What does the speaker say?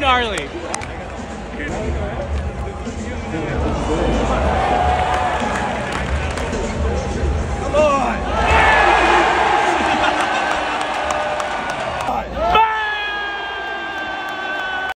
gnarly.